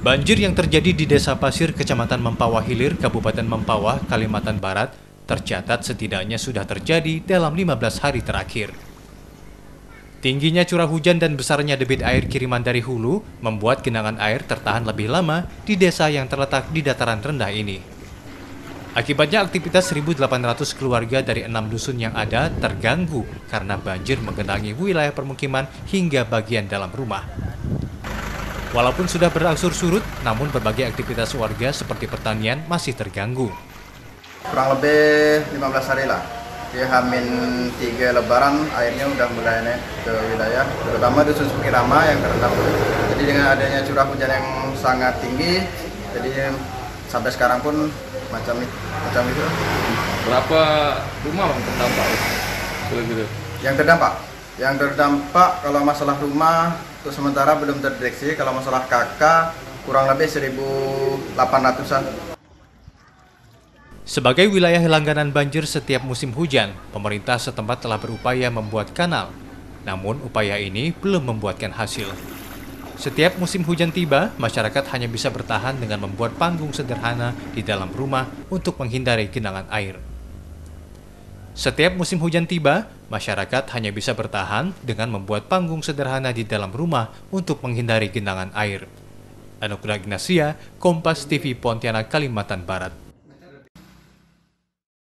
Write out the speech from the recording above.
Banjir yang terjadi di Desa Pasir, Kecamatan Mempawah Hilir, Kabupaten Mempawah, Kalimantan Barat, tercatat setidaknya sudah terjadi dalam 15 hari terakhir. Tingginya curah hujan dan besarnya debit air kiriman dari hulu membuat genangan air tertahan lebih lama di desa yang terletak di dataran rendah ini. Akibatnya aktivitas 1.800 keluarga dari enam dusun yang ada terganggu karena banjir menggenangi wilayah permukiman hingga bagian dalam rumah. Walaupun sudah berangsur surut, namun berbagai aktivitas warga seperti pertanian masih terganggu. kurang lebih 15 hari lah di Hamin 3 Lebaran airnya udah mulai naik ke wilayah terutama dusun Sukirama yang terendam jadi dengan adanya curah hujan yang sangat tinggi jadi sampai sekarang pun macam macam itu Berapa rumah bang terdampak? Gitu. yang terdampak yang terdampak kalau masalah rumah untuk sementara belum terdeteksi kalau masalah kakak kurang lebih 1800an Sebagai wilayah langganan banjir setiap musim hujan, pemerintah setempat telah berupaya membuat kanal. Namun upaya ini belum membuatkan hasil. Setiap musim hujan tiba, masyarakat hanya bisa bertahan dengan membuat panggung sederhana di dalam rumah untuk menghindari genangan air. Setiap musim hujan tiba, masyarakat hanya bisa bertahan dengan membuat panggung sederhana di dalam rumah untuk menghindari genangan air. Anugerah Ignasia, Kompas TV Pontianak, Kalimantan Barat.